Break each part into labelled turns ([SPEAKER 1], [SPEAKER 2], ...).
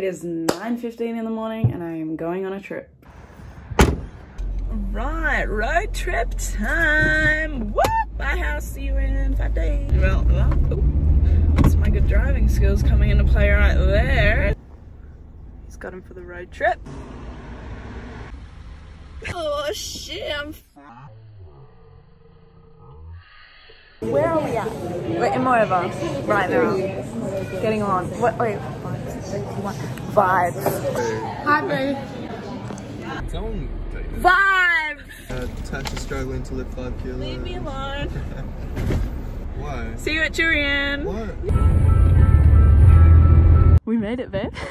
[SPEAKER 1] It is 9.15 in the morning and I am going on a trip. Right, road trip time. Whoop! Bye house, see you in five days. Well, well, ooh, that's my good driving skills coming into play right there. He's got him for the road trip. Oh shit, I'm Where are we at? We're in Moreover right now. Getting on. What? Wait. Vibes. Hi, babe.
[SPEAKER 2] Don't
[SPEAKER 1] Vibes.
[SPEAKER 2] uh, Tash struggling to lift five kilos.
[SPEAKER 1] Leave me alone.
[SPEAKER 2] Why?
[SPEAKER 1] See you at Jurien.
[SPEAKER 2] What?
[SPEAKER 1] We made it, babe.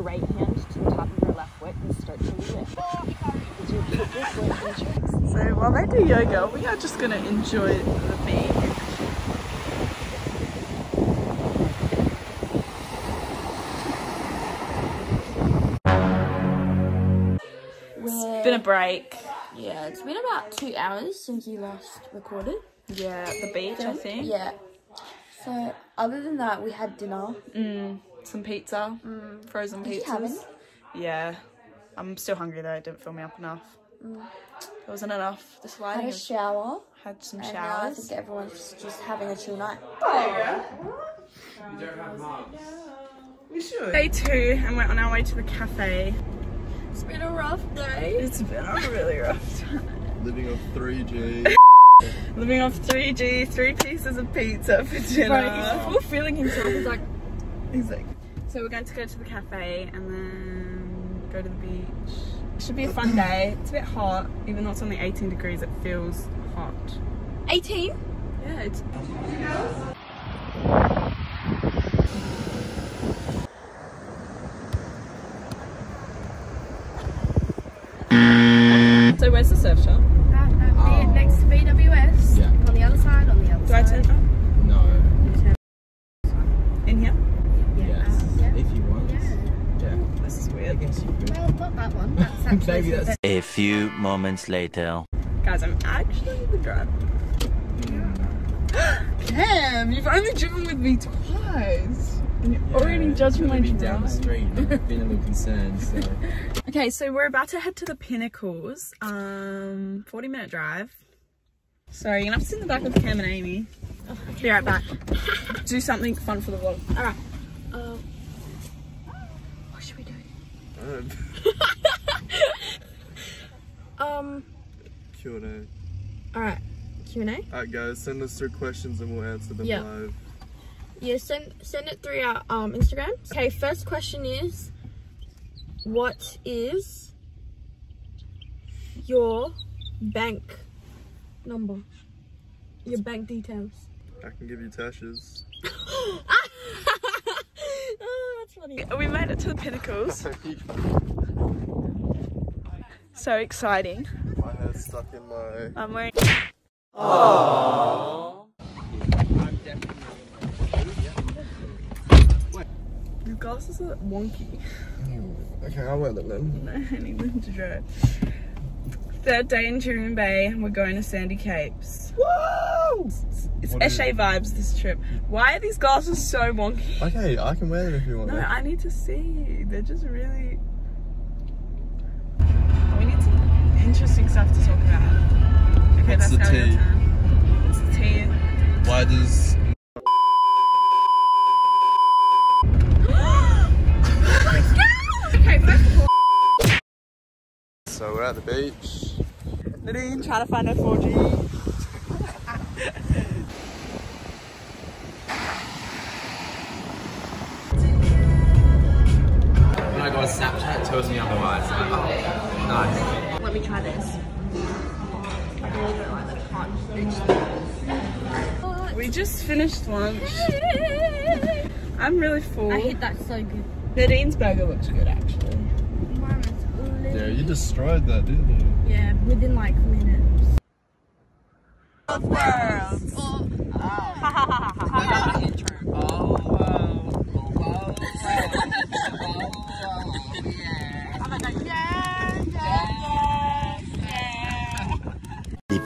[SPEAKER 3] your right hand to the top of your left foot and start to lift. As you put your foot into
[SPEAKER 1] So while they do yoga, we are just gonna enjoy the beach. It's been a break.
[SPEAKER 4] Yeah, it's been about two hours since you last recorded.
[SPEAKER 1] Yeah, the beach, I think.
[SPEAKER 4] Yeah. So other than that, we had dinner.
[SPEAKER 1] Mm, some pizza, mm. frozen
[SPEAKER 4] Did
[SPEAKER 1] pizzas. Yeah, I'm still hungry though. It didn't fill me up enough. Mm. It wasn't enough. This
[SPEAKER 4] Had
[SPEAKER 1] lighting
[SPEAKER 4] a shower.
[SPEAKER 1] had some
[SPEAKER 4] And now I
[SPEAKER 1] showers.
[SPEAKER 4] think everyone's just having a chill night. Oh yeah. We should.
[SPEAKER 1] Day two, and we're on our way to the cafe.
[SPEAKER 4] It's been a rough day.
[SPEAKER 1] It's been a really rough time.
[SPEAKER 2] Living off 3G.
[SPEAKER 1] Living off 3G, three pieces of pizza for dinner.
[SPEAKER 4] Full feeling himself. He's like,
[SPEAKER 1] He's like, so we're going to go to the cafe and then go to the beach. It should be a fun day. It's a bit hot, even though it's only 18 degrees, it feels hot.
[SPEAKER 4] 18.
[SPEAKER 1] Yeah, it's. So where's the surf shop? Uh, oh.
[SPEAKER 4] next to BWS.
[SPEAKER 2] Yeah.
[SPEAKER 4] On the other side, on the other
[SPEAKER 1] Do I turn up?
[SPEAKER 2] No.
[SPEAKER 1] In here?
[SPEAKER 2] Yes. If you want. Yeah.
[SPEAKER 1] This is
[SPEAKER 2] I
[SPEAKER 1] weird.
[SPEAKER 2] guess you could.
[SPEAKER 4] Well, not that one. That's actually
[SPEAKER 2] Maybe that's.
[SPEAKER 5] A few moments later.
[SPEAKER 1] Guys, I'm actually the driver. Damn, you've only driven with me twice. And you're already judging my
[SPEAKER 2] Been down the street. I've been a little concerned. So.
[SPEAKER 1] Okay, so we're about to head to the Pinnacles. Um, 40 minute drive. Sorry, you're gonna have to sit in the back with Cam and Amy. Be right back. Do something fun for the vlog. Alright.
[SPEAKER 4] Um, what should we do? Um,
[SPEAKER 2] Q&A.
[SPEAKER 4] alright. Q&A?
[SPEAKER 2] Alright guys, send us your questions and we'll answer them
[SPEAKER 4] Yeah.
[SPEAKER 2] live.
[SPEAKER 4] Yeah, send send it through our um Instagram. Okay, first question is what is your bank number? Your bank details.
[SPEAKER 2] I can give you Tash's.
[SPEAKER 4] that's funny.
[SPEAKER 1] We made it to the Pinnacles. So exciting.
[SPEAKER 2] My hair's stuck in my...
[SPEAKER 1] I'm wearing. Your glasses are wonky. Hmm.
[SPEAKER 2] Okay, I'll wear them then.
[SPEAKER 1] No, I need them to dry. Third day in Jurien Bay, and we're going to Sandy Capes.
[SPEAKER 2] Whoa!
[SPEAKER 1] It's
[SPEAKER 2] What
[SPEAKER 1] Eshe vibes this trip. Why are these glasses so wonky?
[SPEAKER 2] Okay, I can wear them if you want.
[SPEAKER 1] No, I need to see. They're just really. We need some interesting stuff to talk about. Okay,
[SPEAKER 2] What's
[SPEAKER 1] that's
[SPEAKER 2] the tea?
[SPEAKER 1] turn. What's the tea?
[SPEAKER 2] Why does...
[SPEAKER 1] okay, first of all.
[SPEAKER 2] So we're at the beach.
[SPEAKER 1] Nadine trying to find her 4G.
[SPEAKER 6] Snapchat, tells me otherwise. I'm like, oh, nice.
[SPEAKER 4] Let me try this. I really don't like the conch.
[SPEAKER 1] We just finished lunch. I'm really full.
[SPEAKER 4] I hit that so good.
[SPEAKER 1] Nadine's burger looks good actually.
[SPEAKER 2] Yeah, you destroyed that, didn't you?
[SPEAKER 4] Yeah, within like minutes.
[SPEAKER 1] World.
[SPEAKER 4] Oh,
[SPEAKER 6] I got an intro.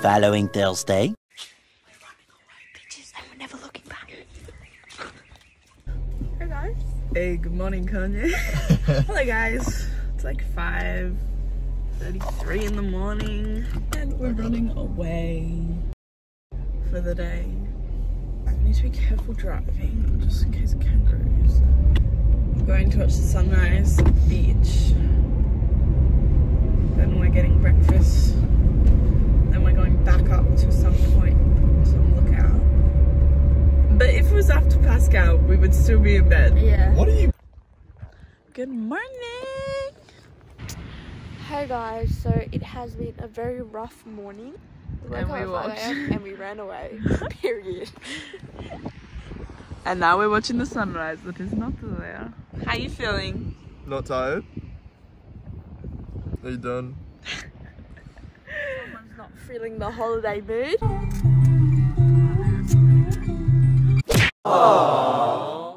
[SPEAKER 5] Following Thursday.
[SPEAKER 1] Hey guys. Hey, good morning, Kanye. Hello guys. It's like 5.33 in the morning and we're running away for the day. I need to be careful driving just in case of kangaroos. We're going to watch the sunrise at the beach. Then we're getting breakfast. Then we're going back up to some point, some lookout. But if it was after Pascal, we would still be in bed.
[SPEAKER 4] Yeah.
[SPEAKER 2] What are you?
[SPEAKER 1] Good morning.
[SPEAKER 4] Hey guys, so it has been a very rough morning.
[SPEAKER 1] And we
[SPEAKER 4] up at 5
[SPEAKER 1] walked.
[SPEAKER 4] and we ran away. Period.
[SPEAKER 1] And now we're watching the sunrise that is not there. How are you feeling?
[SPEAKER 2] Not tired? Are you done?
[SPEAKER 4] Someone's not feeling the holiday mood.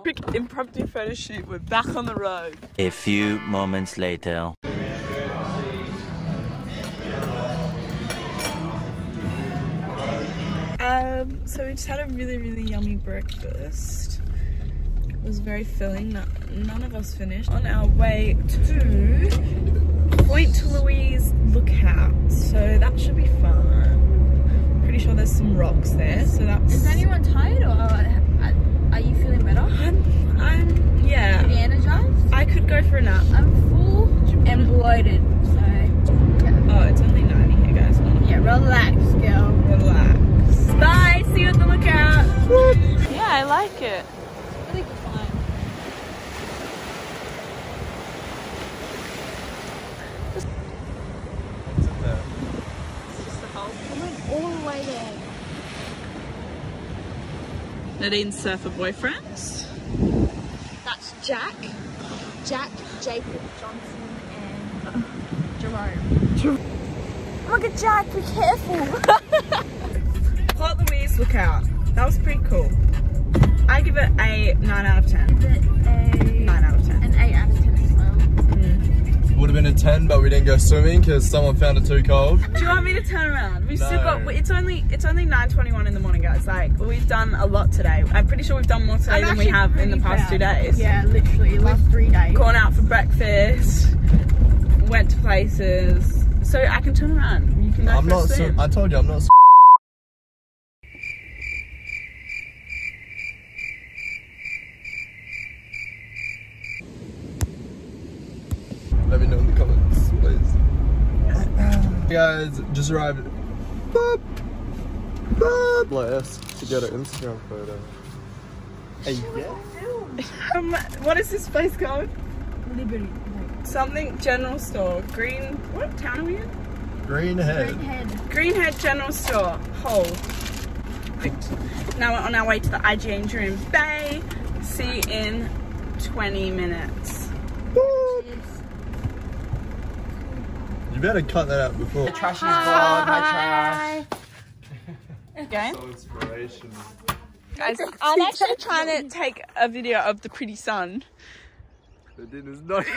[SPEAKER 1] Quick impromptu photo shoot. We're back on the road.
[SPEAKER 5] A few moments later.
[SPEAKER 1] Um, so we just had a really, really yummy breakfast. It was very filling. None of us finished. On our way to Point to Louise Lookout. So that should be fun. Pretty sure there's some hmm. rocks there. So that's.
[SPEAKER 4] Is anyone tired or are you feeling better?
[SPEAKER 1] I'm, I'm, yeah.
[SPEAKER 4] you energized?
[SPEAKER 1] I could go for a nap.
[SPEAKER 4] I'm full and bloated, so
[SPEAKER 1] Oh, it's only 90 here, guys.
[SPEAKER 4] yeah, relax, girl.
[SPEAKER 1] Relax. Bye. See you at the lookout. Yeah, I like it.
[SPEAKER 4] Really good time. All the way there.
[SPEAKER 1] Nadine's surfer boyfriends.
[SPEAKER 4] That's Jack, Jack, Jacob, Johnson, and Jerome. My god, Jack, be careful.
[SPEAKER 1] Port Louise Lookout. That was pretty cool. I give it a 9 out of 10.
[SPEAKER 4] a
[SPEAKER 1] 9 out of 10.
[SPEAKER 4] 10,
[SPEAKER 2] but we didn't go swimming because someone found it too cold.
[SPEAKER 1] Do you want me to turn around? We've still got. It's only it's only 9:21 in the morning, guys. Like we've done a lot today. I'm pretty sure we've done more today than we have in the past two days.
[SPEAKER 4] Yeah, literally, last three days.
[SPEAKER 1] Gone out for breakfast. Went to places. So I can turn around. You can go
[SPEAKER 2] I'm
[SPEAKER 1] for
[SPEAKER 2] not.
[SPEAKER 1] a swim.
[SPEAKER 2] I told you I'm not. Sw- Let me know in the comments, please. Guys, just arrived. Boop, boop. Bless to get an Instagram photo. Hey, yeah.
[SPEAKER 1] Um, what is this place called?
[SPEAKER 4] Liberty.
[SPEAKER 1] Something General Store. Green. What town are we in?
[SPEAKER 2] Green head.
[SPEAKER 4] Head.
[SPEAKER 1] Greenhead General Store, Hull. Perfect. Now we're on our way to the IGA Dream Bay. See you in 20 minutes.
[SPEAKER 2] You better cut that out before.
[SPEAKER 6] Trashy's vlog, hi trash.
[SPEAKER 1] Okay.
[SPEAKER 2] So inspirational.
[SPEAKER 1] Guys, I'm actually trying to take a video of the pretty sun.
[SPEAKER 2] The dinner's not.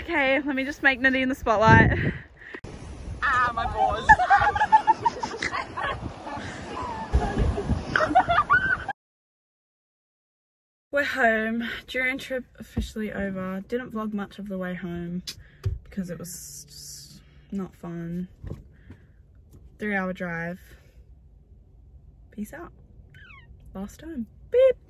[SPEAKER 1] Okay, let me just make Nadine the spotlight. We're home. Jurien trip officially over. Didn't vlog much of the way home because it was not fun. Three hour drive. Peace out. Last time. Beep.